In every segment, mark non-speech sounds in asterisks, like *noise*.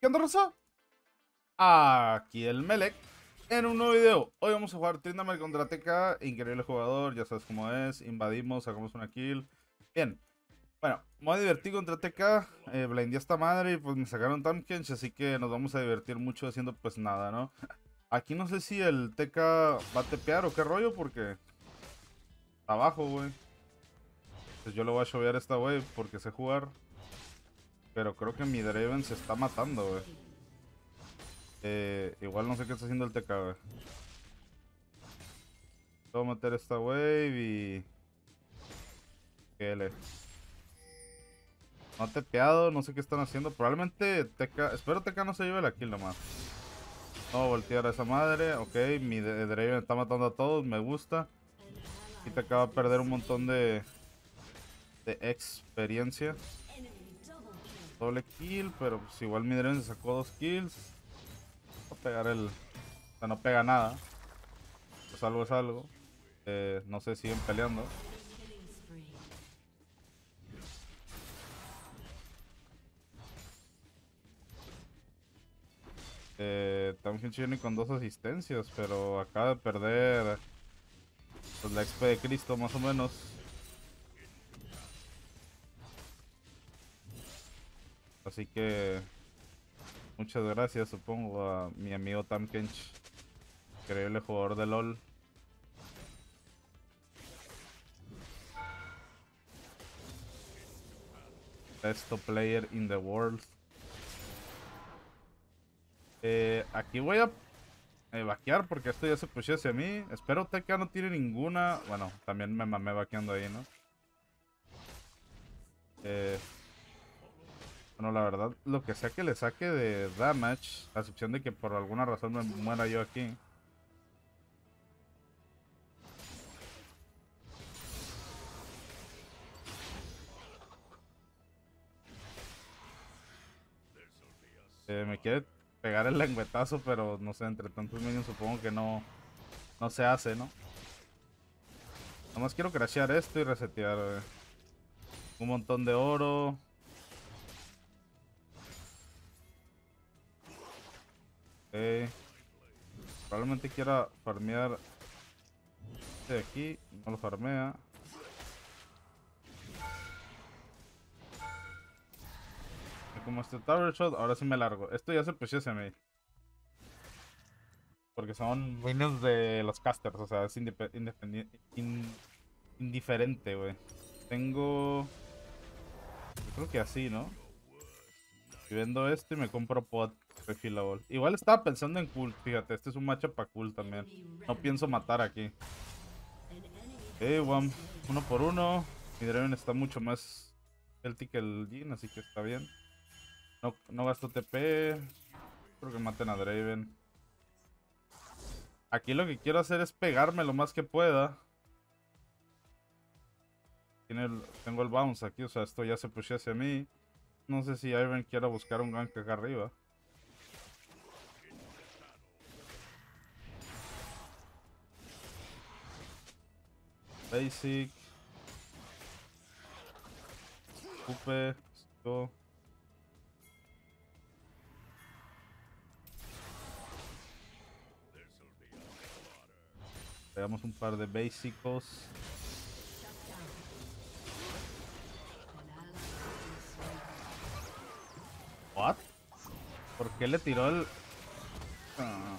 ¿Qué onda, Rosa? Aquí el Melec en un nuevo video. Hoy vamos a jugar Tryndamere contra TK. Increíble jugador, ya sabes cómo es. Invadimos, sacamos una kill. Bien. Bueno, me voy a divertir contra TK. Eh, blindé esta madre y pues me sacaron Tamkench. Así que nos vamos a divertir mucho haciendo pues nada, ¿no? Aquí no sé si el TK va a tepear o qué rollo porque... Abajo, güey. Pues yo lo voy a chovear esta wey porque sé jugar. Pero creo que mi Draven se está matando, güey. Eh, igual no sé qué está haciendo el TK, güey. Voy a meter esta wave y... le No tepeado, no sé qué están haciendo. Probablemente TK... Espero TK no se lleve la kill nomás. No voltear a esa madre. Ok, mi Draven está matando a todos, me gusta. Y te acaba de perder un montón de... De experiencia. Doble kill, pero pues igual mi se sacó dos kills. A pegar el... O sea, no pega nada. Pues algo es algo. Eh, no sé, siguen peleando. Eh, también viene con dos asistencias, pero acaba de perder pues, la XP de Cristo más o menos. Así que muchas gracias supongo a mi amigo Tamkench, increíble jugador de LOL. Best player in the world. Eh, aquí voy a eh, vaquear porque esto ya se puso hacia mí. Espero que no tiene ninguna. Bueno, también me mamé vaqueando ahí, ¿no? Eh, bueno, la verdad, lo que sea que le saque de damage, a excepción de que por alguna razón me muera yo aquí. Eh, me quiere pegar el lengüetazo, pero no sé, entre tantos minions supongo que no, no se hace, ¿no? Nomás quiero crashear esto y resetear, Un montón de oro. Probablemente quiera farmear este de aquí. No lo farmea. Y como este Tower Shot, ahora sí me largo. Esto ya se hacia mí. Porque son minions de los casters, o sea, es independiente, indiferente, güey. Tengo... Yo creo que así, ¿no? Y vendo esto y me compro pot Igual estaba pensando en cool, fíjate, este es un matchup para cool también. No pienso matar aquí. Eh, one, uno por uno. Mi Draven está mucho más healthy que el Jin, así que está bien. No, no gasto TP. Creo que maten a Draven. Aquí lo que quiero hacer es pegarme lo más que pueda. Tengo el bounce aquí, o sea, esto ya se pushea hacia mí. No sé si Ivan quiera buscar un gank acá arriba. Basic. Cupe. Esto. Veamos un par de básicos. What? ¿Por qué le tiró el...? Ah.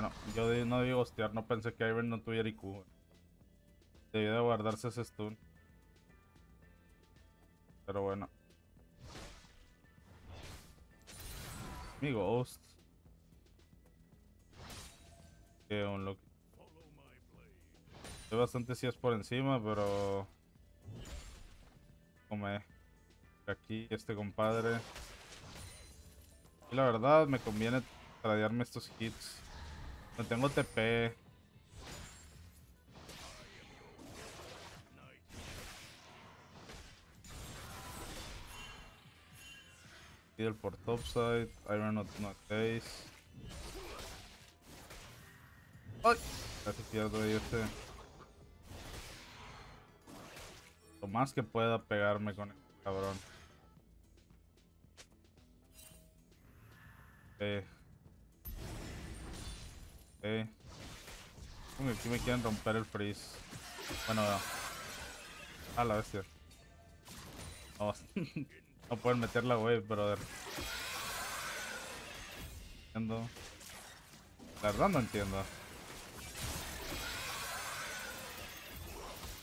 Bueno, yo no debí hostear, no pensé que Iron no tuviera IQ. Debió de guardarse ese stun. Pero bueno. Mi ghost. Que un look. Estoy bastante si es por encima, pero... Come aquí este compadre. Y la verdad me conviene tradearme estos hits. No tengo TP. Deal por topside. Iron not not face. ¡Ay! Casi pierdo ahí este. Lo más que pueda pegarme con este cabrón. Eh. Eh. Que aquí me quieren romper el freeze. Bueno, a la bestia. *laughs* No, pueden meter la wave, brother. Entiendo. La verdad no entiendo.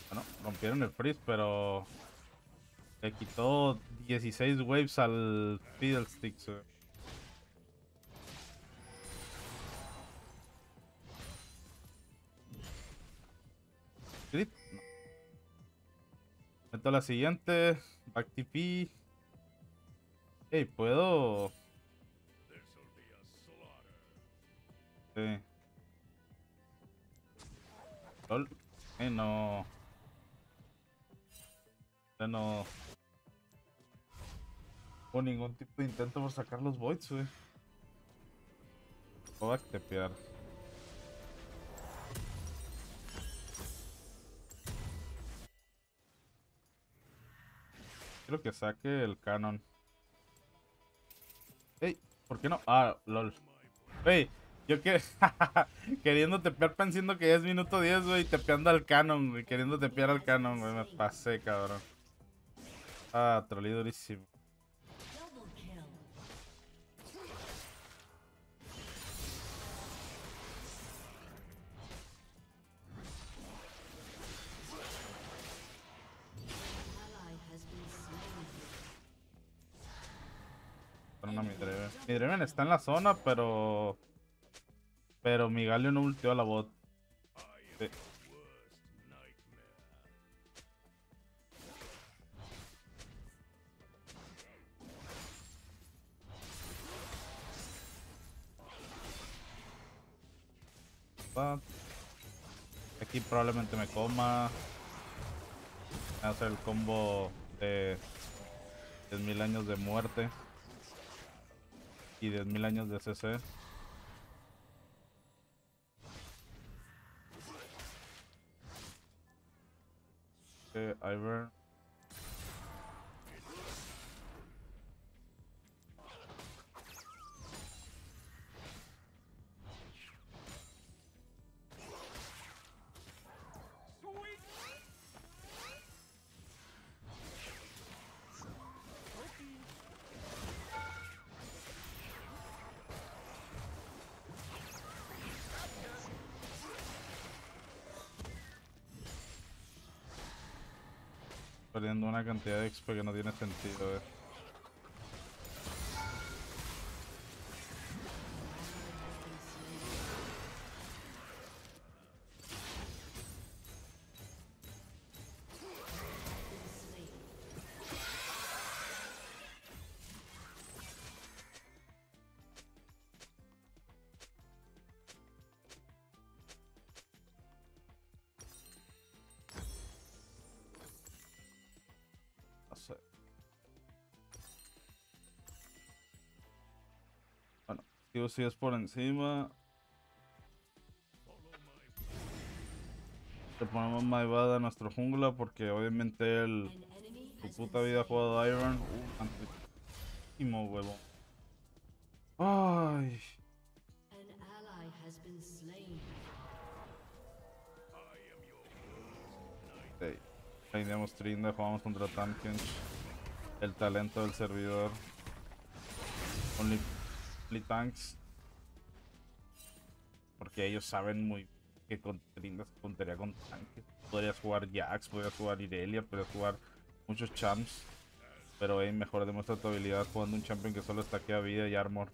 Bueno, rompieron el freeze, pero... Le quitó 16 waves al Fiddlesticks, wey. Meto la siguiente. Back TP. Puedo. Sí. Eh, no. Ya no. Hubo ningún tipo de intento por sacar los voids, wey. Voy a Quiero que saque el canon. Ey, ¿por qué no? Ah, lol. Ey, yo que... *laughs* queriendo tepear pensando que ya es minuto 10, güey, tepeando al canon, güey. Queriendo tepear al canon, güey. Me pasé, cabrón. Ah, trolí durísimo. Mi Draven está en la zona, pero... Pero mi Galio no ultió a la bot. Aquí probablemente me coma. Voy a el combo de 10.000 años de muerte y 10.000 años de CC. Una cantidad de XP que no tiene sentido, eh. Sé. Bueno, si es por encima. Le ponemos Maibad a nuestro jungla porque obviamente él su puta vida ha jugado Iron. Uh, antiquísimo huevo. Teníamos Trinda, jugamos contra Tamkins. El talento del servidor. Only, only Tanks. Porque ellos saben muy que con Trinda se puntería con tanques. Podrías jugar Jax, podrías jugar Irelia, podrías jugar muchos champs. Pero hey, mejor demuestra tu habilidad jugando un champion que solo estaquea vida y armor.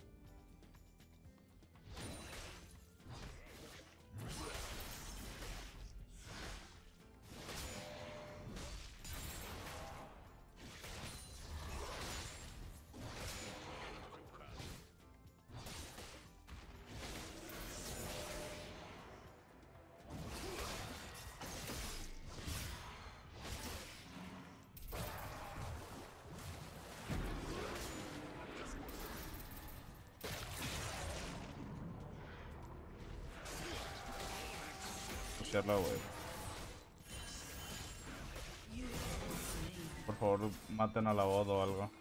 maten a la bot o algo.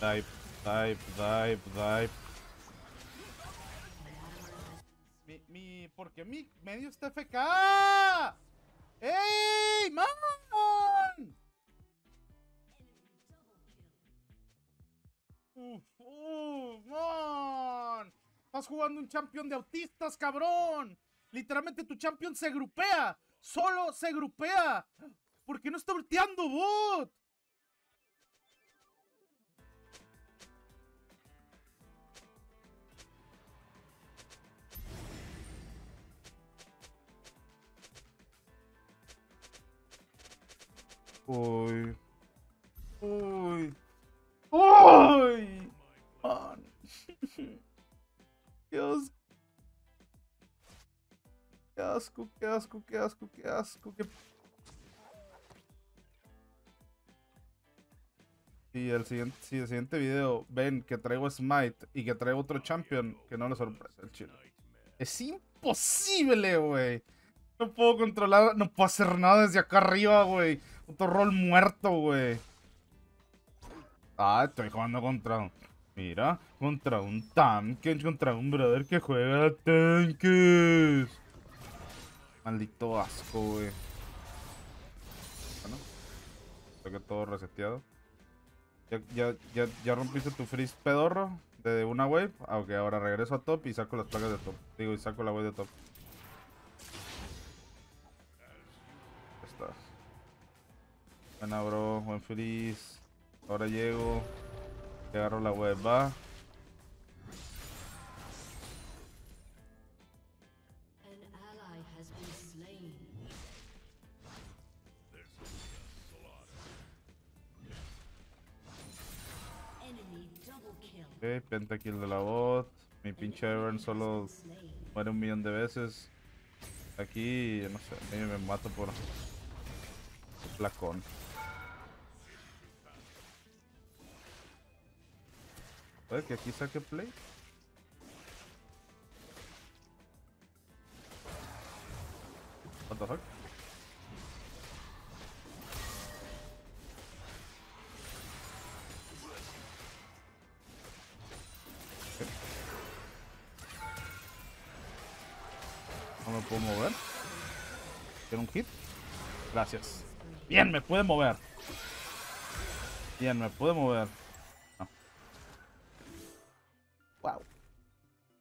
Dive, dive, dive, dive. Mi, mi, ¿por qué mi medio está FK? ¡Ey, mamón! ¡Uf, uf, mon! Estás jugando un champion de autistas, cabrón. Literalmente tu champion se grupea. Solo se grupea. ¿Por qué no está volteando, bot? Uy. Uy. Uy. Man. Qué asco. Qué asco, qué asco, qué asco, qué asco, qué... Y el siguiente, si el siguiente video ven que traigo Smite y que traigo otro champion, que no les sorpresa el chile. Es imposible, güey. No puedo controlar, no puedo hacer nada desde acá arriba, güey. Otro rol muerto, güey. Ah, estoy jugando contra... Mira, contra un tanque, contra un brother que juega tanques. Maldito asco, güey. Bueno, creo que todo reseteado. ¿Ya, ya, ya, rompiste tu freeze pedorro de una wave? Ok, ahora regreso a top y saco las plagas de top. Digo, y saco la wave de top. Buena, bro. Buen freeze. Ahora llego. Y agarro la wave, va. Ok, pentakill de la bot. Mi pinche Ivern solo muere un millón de veces. Aquí, no sé, me mato por flacón. Puede que aquí saque play. What the fuck? No me puedo mover. ¿Quiero un hit? Gracias. Bien, me puede mover. Bien, me puede mover.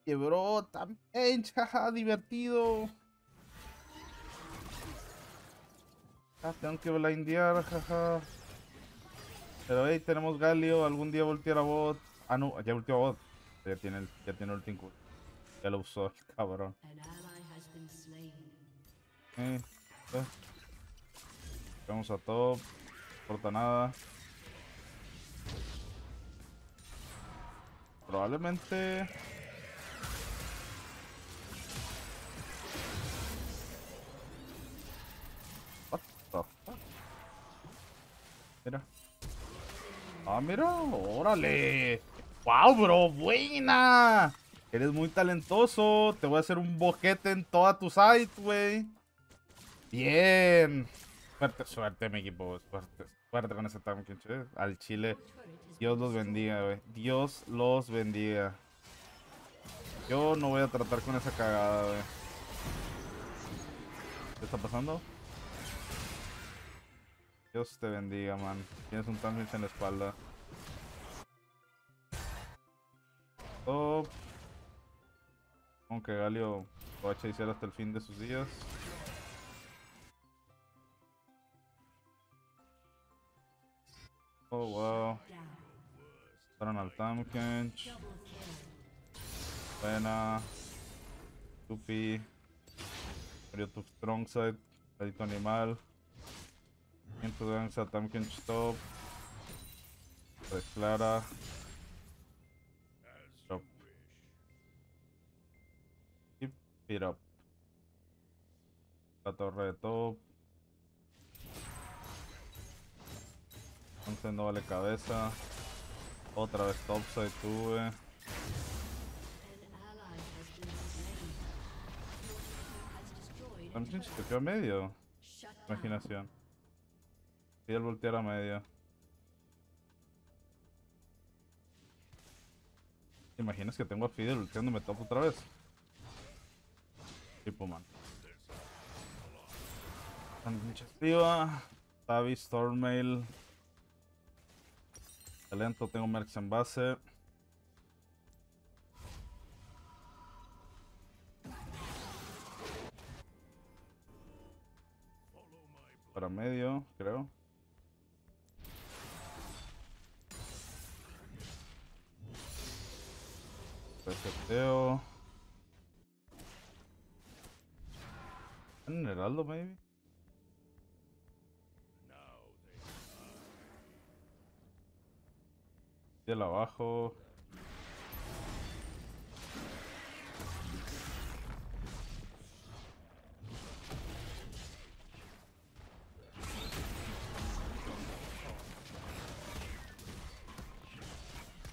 Quebró también, *laughs* jaja, divertido. Ah, tengo que blindear, jaja. Pero hey, tenemos Galio, algún día voltear a bot. Ah, no, ya volteó a bot. Ya tiene el, ya tiene el incul- Ya lo usó, el *laughs* cabrón. Eh, eh. Vamos a top. No importa nada. Probablemente. Mira. Órale. Wow, bro. Buena. Eres muy talentoso. Te voy a hacer un boquete en toda tu site, güey. Bien. Suerte, suerte, mi equipo. Suerte, con ese tanque. Al Chile. Dios los bendiga, güey. Dios los bendiga. Yo no voy a tratar con esa cagada, güey. ¿Qué está pasando? Dios te bendiga, man. Tienes un tanque en la espalda. Top. Aunque Galio lo va a chasear hasta el fin de sus días. Oh, wow. Fueron al Tamkench. Buena. Tupi. Murió tu strong side. Pedito animal. 500 gangs a Tamkench top. Clara. It up. La torre de top. 11 no vale cabeza. Otra vez topside tuve. También se quedó a medio. Imaginación. Si él volteara a medio. ¿Te imaginas que tengo a Fidel volteándome top otra vez? Tipo, man. Pinches arriba. Tavi, Stormail. Talento, tengo Mercs en base. Para medio, creo. ¿En Heraldo, maybe? El abajo.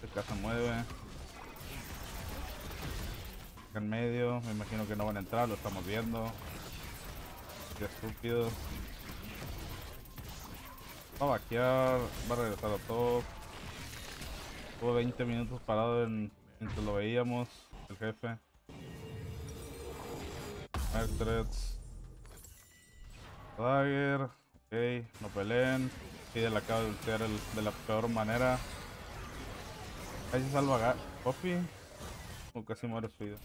Acá se mueve. En medio, me imagino que no van a entrar, lo estamos viendo. Qué estúpido. Va a vaquear, va a regresar a top. Tuvo 20 minutos parado en, mientras lo veíamos, el jefe. Mertreads. Dagger. Ok, no peleen. Pide la acaba de ultear el- de la peor manera. Ahí se salva Poppy. O casi muere Suido.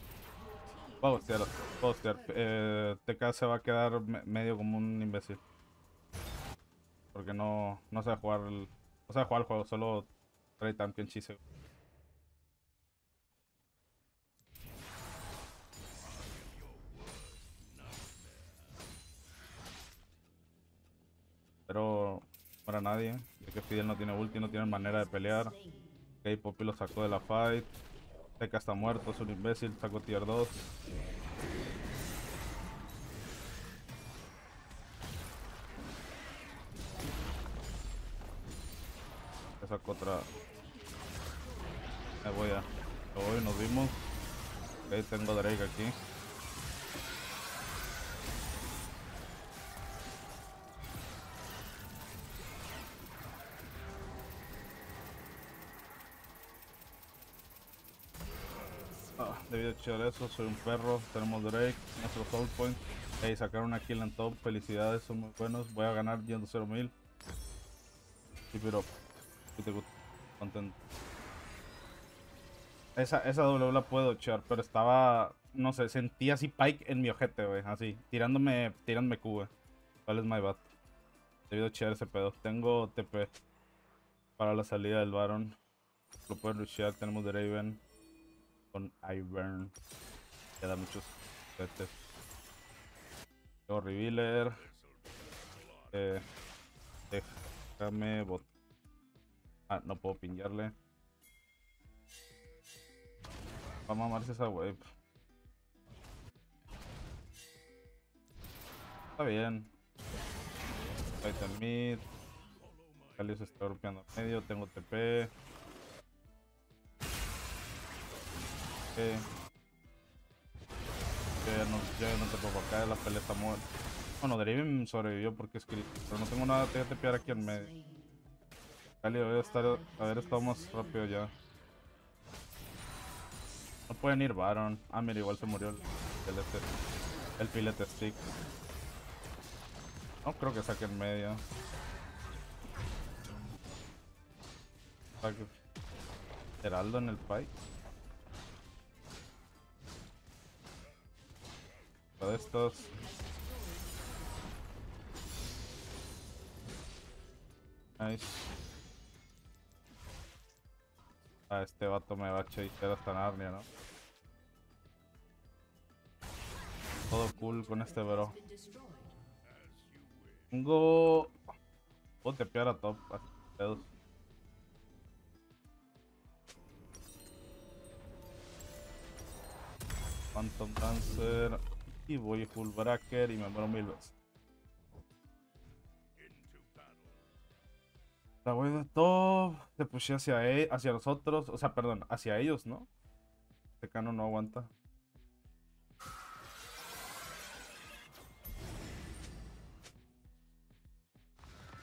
Va a TK se va a quedar me- medio como un imbécil. Porque no, no sabe jugar el, no sabe jugar el juego, solo trae Champion Chise. Pero para nadie, ya que Fidel no tiene ulti, no tiene manera de pelear. Ok, Poppy lo sacó de la fight. Teca está muerto, es un imbécil, sacó tier 2. Ya sacó otra. Me voy a. Me voy, nos vimos. Ok, tengo Drake aquí. Echar eso, soy un perro, tenemos Drake, nuestro Soul Point. Hey, sacaron una kill en top, felicidades, son muy buenos. Voy a ganar yendo 0 mil. Keep it up. Keep it good. Content. Esa, esa W la puedo echar, pero estaba, no sé, sentí así Pike en mi ojete, güey, así, tirándome, tirándome Q, güey. ¿Cuál es my bad? Debido echar ese pedo. Tengo TP para la salida del Baron. Lo pueden rushear, tenemos Draven con Ivern. Queda muchos setes. Tengo Revealer. Eh, déjame bot. Ah, no puedo pingarle. Va a mamarse esa wave. Está bien. Titan mid. Cali se está golpeando medio. Tengo TP. Yo ya no, ya no te puedo acá, la pelea está. Bueno, Draven sobrevivió porque es crítico, pero no tengo nada que tepear aquí en medio. Cali debe estar, haber estado más rápido ya. No pueden ir Baron. Ah, mira, igual se murió el, este- el filete stick. No creo que saque en medio. Saque- Heraldo en el pike. De estos. Nice. Ah, este vato me va a chaitear hasta Narnia, ¿no? Todo cool con este bro. Tengo... Puedo tepear a top. pedos. Phantom Dancer. Y voy full bracker y me muero mil veces. La voy de top. Te pushé hacia, e- hacia nosotros. O sea, perdón, hacia ellos, ¿no? Este cano no aguanta.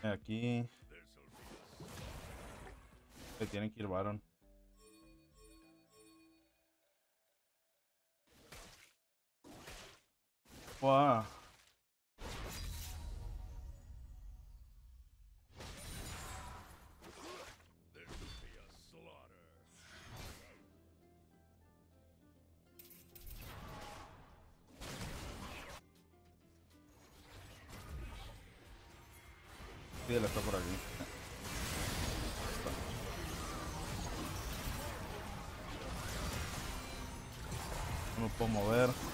Aquí. Se tienen que ir Baron. Sí, él está por aquí. No me puedo mover.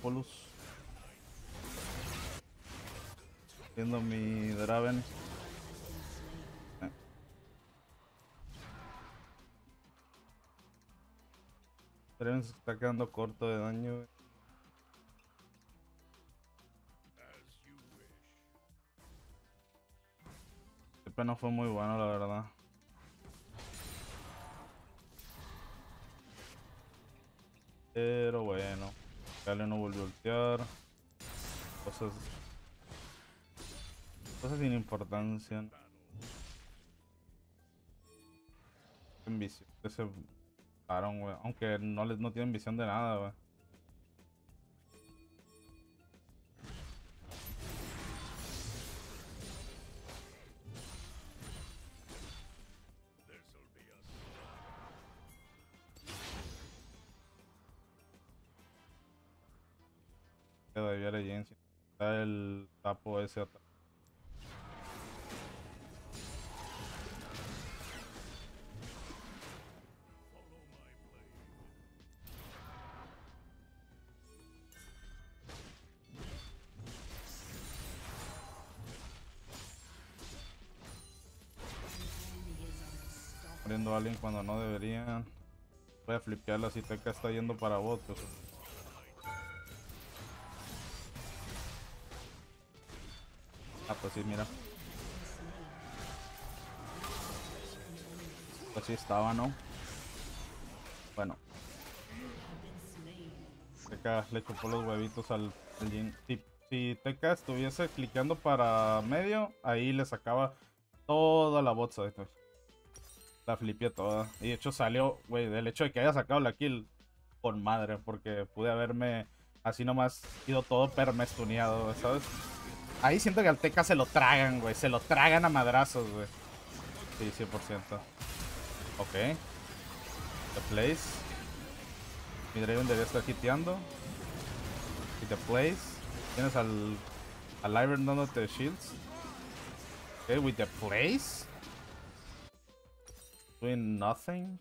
Ganardopoulos. Viendo mi Draven. Draven se está quedando corto de daño. El plano fue muy bueno, la verdad. Pero bueno, Gale no volvió a ultear. Cosas. Cosas sin importancia. En visión. que se. Aunque no, les, no tienen visión de nada, güey. Ese. Muriendo a alguien cuando no deberían. Voy a flipearla si Teca está yendo para bot. pues. Ah, pues sí, mira. Pues sí estaba, ¿no? Bueno. Teca le chupó los huevitos al, al. Si, si Teca estuviese clicando para medio, ahí le sacaba toda la bot side. La flipié toda. Y de hecho salió, güey, del hecho de que haya sacado la kill con madre, porque pude haberme así nomás ido todo permestuneado, ¿sabes? Ahí siento que al Teca se lo tragan, güey. Se lo tragan a madrazos, güey. Sí, 100%. Ok. The place. Mi Draven debería estar hiteando. Y The place. Tienes al. Al Ivern dándote shields. Ok, with The place. Doing nothing.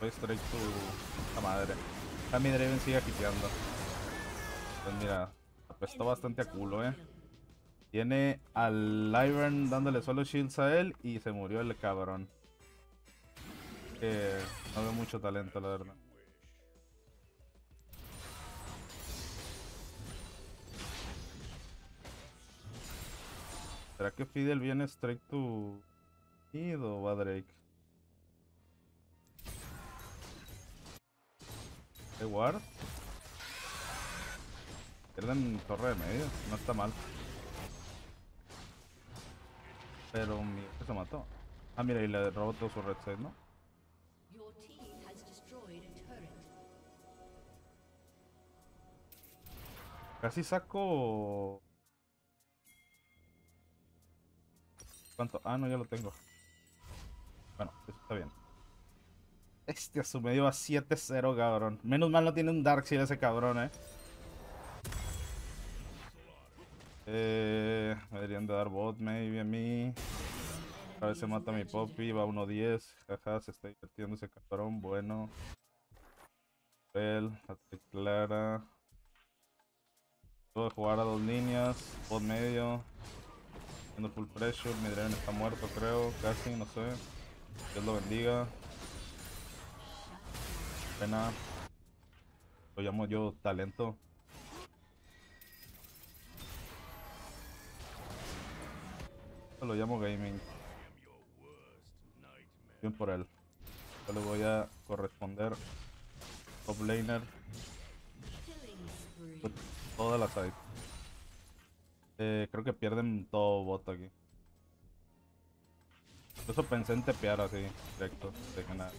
Voy straight to. La madre. A mi Draven sigue hiteando. Pues mira, apestó bastante a culo, eh. Tiene al Ivern dándole solo shields a él y se murió el cabrón. Que no veo mucho talento, la verdad. ¿Será que Fidel viene straight to mid o va Drake? Pierden torre de medio, no está mal. Pero mi se mató. Ah, mira, y le robó todo su red side, ¿no? Casi saco. ¿Cuánto? Ah, no, ya lo tengo. Bueno, eso está bien. Este a su medio a 7-0, cabrón. Menos mal no tiene un Darkseid ese cabrón, eh. Eh, me deberían de dar bot, maybe a mí. A veces mata mi Poppy, va 1-10. Jaja, se está divirtiendo ese cabrón. Bueno. Él, Clara. Puedo jugar a dos líneas, bot medio. Haciendo full pressure, mi Draven está muerto creo, casi, no sé. Dios lo bendiga. Pena. Lo llamo yo talento. Lo llamo gaming. Bien por él. Yo le voy a corresponder. Top laner. Toda la side. Eh, creo que pierden todo voto aquí. Por eso pensé en tepear así, directo, de nada.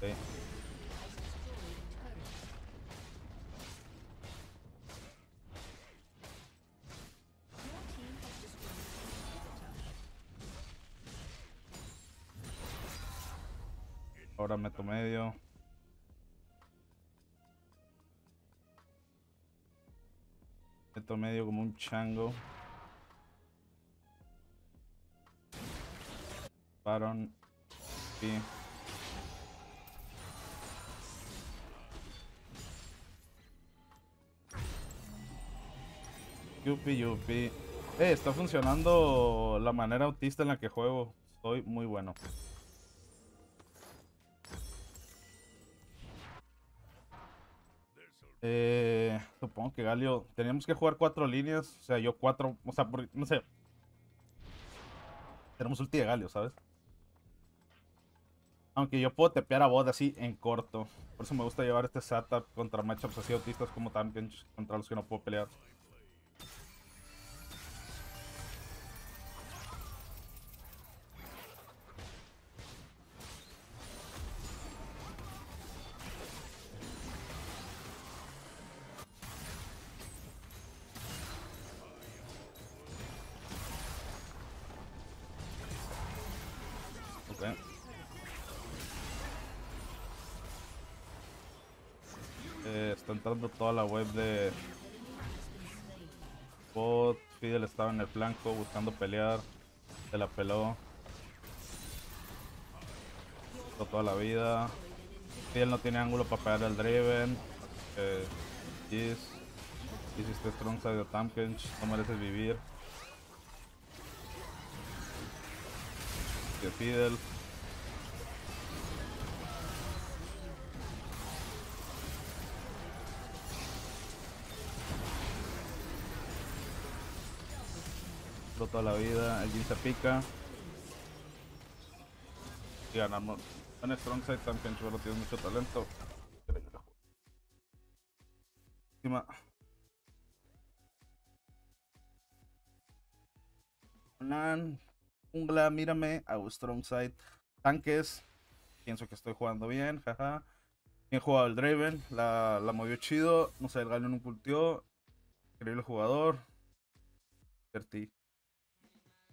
Sí. Ahora meto medio. Meto medio como un chango. Baron. Sí. Yupi, yupi. Eh, está funcionando la manera autista en la que juego. Soy muy bueno. Eh, supongo que Galio. Teníamos que jugar cuatro líneas. O sea, yo cuatro. O sea, por- no sé. Tenemos ulti de Galio, ¿sabes? Aunque yo puedo tepear a bot así en corto. Por eso me gusta llevar este setup contra matchups así autistas como Tampkench. Contra los que no puedo pelear. Toda la web de bot. Fidel estaba en el flanco buscando pelear. Se la peló. Por toda la vida. Fidel no tiene ángulo para pegar al Draven. Eh, Giz. Hiciste strong side de Tamkench. No mereces vivir. De Fidel. Toda la vida. El Jin se pica. Y ganamos. En Strong Side también Chuelo tiene mucho talento. Encima. Nan, Jungla, mírame. Hago Strong Side. Tanques. Pienso que estoy jugando bien. Jaja. Bien jugado el Draven. La, la movió chido. No sé, el Galeon no cultió. Increíble jugador. Divertí.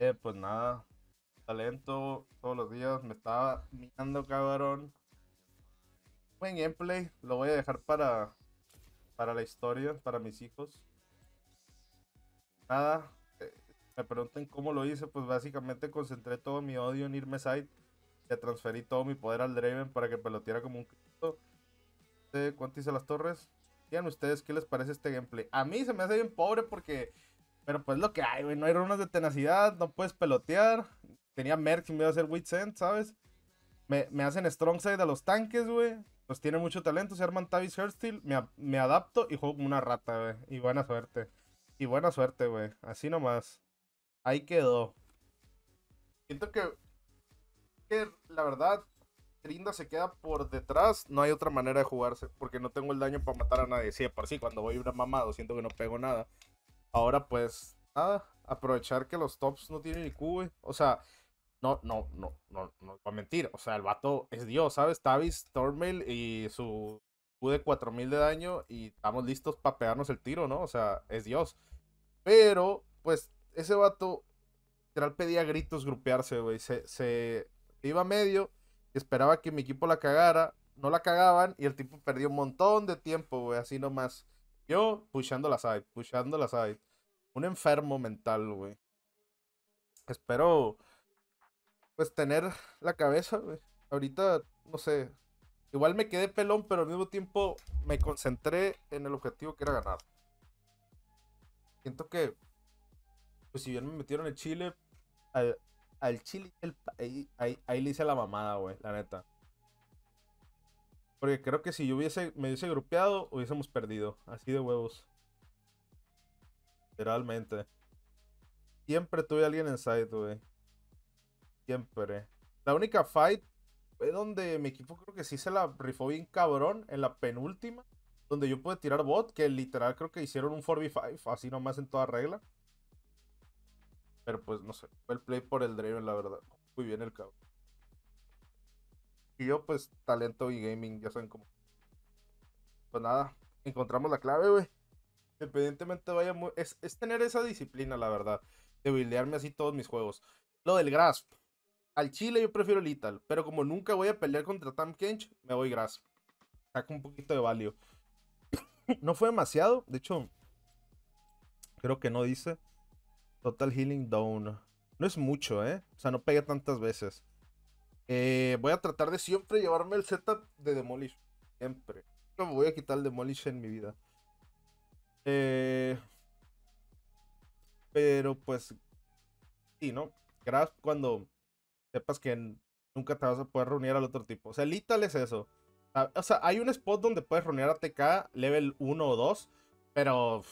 Eh, pues nada. Talento todos los días. Me estaba mirando, cabrón. Buen gameplay. Lo voy a dejar para, para la historia, para mis hijos. Nada. eh, me preguntan cómo lo hice. Pues básicamente concentré todo mi odio en irme side. Le transferí todo mi poder al Draven para que peloteara como un cristo. Eh, ¿Cuánto hice las torres? Díganme ustedes qué les parece este gameplay. A mí se me hace bien pobre porque pero pues lo que hay, güey. No hay runas de tenacidad, no puedes pelotear. Tenía Merc y me iba a hacer Witsend, ¿sabes? Me, me hacen Strong Side a los tanques, güey. Pues tiene mucho talento, se arman Tavis Heartsteel. Me, me adapto y juego como una rata, güey. Y buena suerte. Y buena suerte, güey. Así nomás. Ahí quedó. Siento que, que la verdad, Trinda se queda por detrás. No hay otra manera de jugarse. Porque no tengo el daño para matar a nadie. Sí, por sí, cuando voy una mamado, siento que no pego nada. Ahora pues, nada, aprovechar que los tops no tienen IQ, güey. O sea, no, no, no, no, no va a mentir. O sea, el vato es Dios, ¿sabes? Tavis, Stormail y su Q de 4000 de daño y estamos listos para pegarnos el tiro, ¿no? O sea, es Dios. Pero, pues, ese vato literal pedía gritos grupearse, güey. Se, se iba medio esperaba que mi equipo la cagara. No la cagaban y el tipo perdió un montón de tiempo, güey, así nomás. Yo pushando la side, pushando la side. Un enfermo mental, güey. Espero, pues, tener la cabeza, güey. Ahorita, no sé. Igual me quedé pelón, pero al mismo tiempo me concentré en el objetivo que era ganar. Siento que, pues, si bien me metieron el Chile, al, al Chile, ahí, ahí, ahí le hice la mamada, güey, la neta. Porque creo que si yo hubiese, me hubiese grupeado, hubiésemos perdido. Así de huevos. Literalmente. Siempre tuve a alguien en side, güey. Siempre. La única fight fue donde mi equipo creo que sí se la rifó bien cabrón en la penúltima. donde yo pude tirar bot, que literal creo que hicieron un 4v5, así nomás en toda regla. Pero pues no sé, fue el play por el Draven, la verdad. Muy bien el cabrón. Y yo, pues, talento y gaming, ya saben cómo. Pues nada, encontramos la clave, güey. Independientemente vaya muy... Es, es tener esa disciplina, la verdad. De buildearme así todos mis juegos. Lo del Grasp. Al chile yo prefiero Lethal. Pero como nunca voy a pelear contra Tam Kench, me voy Grasp. Saca un poquito de value. *coughs* no fue demasiado. De hecho, creo que no dice. Total Healing Down. No es mucho, ¿eh? O sea, no pegué tantas veces. Eh, voy a tratar de siempre llevarme el setup de Demolish. Siempre. No me voy a quitar el Demolish en mi vida. Eh, pero pues, sí, ¿no? Grasp cuando sepas que nunca te vas a poder reunir al otro tipo. O sea, Lethal es eso. O sea, hay un spot donde puedes reunir a TK level 1 o 2, pero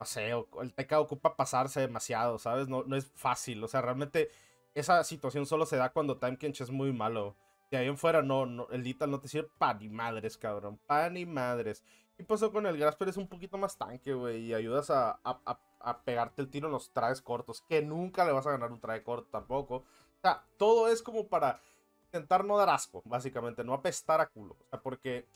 no sé, el TK ocupa pasarse demasiado, ¿sabes? No, no es fácil. O sea, realmente esa situación solo se da cuando Time Kench es muy malo. De ahí en fuera, no, el Lethal no te sirve pa' ni madres, cabrón. Pa' ni madres. Y pasó con el Grasper es un poquito más tanque, güey. Y ayudas a, a- a- a pegarte el tiro en los trajes cortos. Que nunca le vas a ganar un traje corto tampoco. O sea, todo es como para intentar no dar asco, básicamente. No apestar a culo. O sea, porque.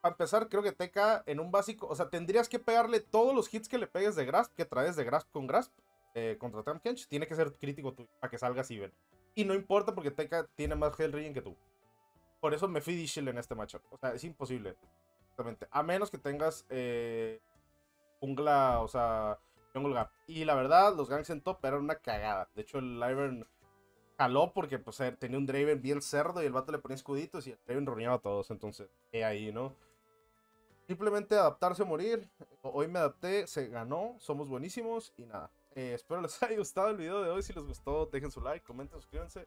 Para empezar, creo que TK en un básico. O sea, tendrías que pegarle todos los hits que le pegues de Grasp, que traes de Grasp con Grasp. Eh, contra Tam Kench. Tiene que ser crítico tuyo para que salgas even. Y no importa porque TK tiene más Hell Regen que tú. Por eso me fui Dishel en este matchup. O sea, es imposible. Exactamente. A menos que tengas eh, jungla, o sea, jungle gap. Y la verdad, los ganks en top eran una cagada. De hecho, el Ivern jaló porque pues, eh, tenía un Draven bien cerdo y el vato le ponía escuditos y el Draven roneaba a todos. Entonces, ahí, ¿no? Simplemente adaptarse o morir. Hoy me adapté, se ganó, somos buenísimos y nada. Eh, espero les *laughs* haya gustado el video de hoy. Si les gustó, dejen su like, comenten, suscríbanse.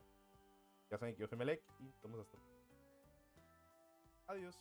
Ya saben que yo soy Melek y nos hasta. Adiós.